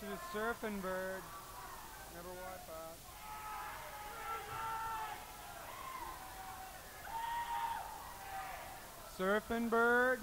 to the Surfing Bird. Never wipe out. Surfing Bird.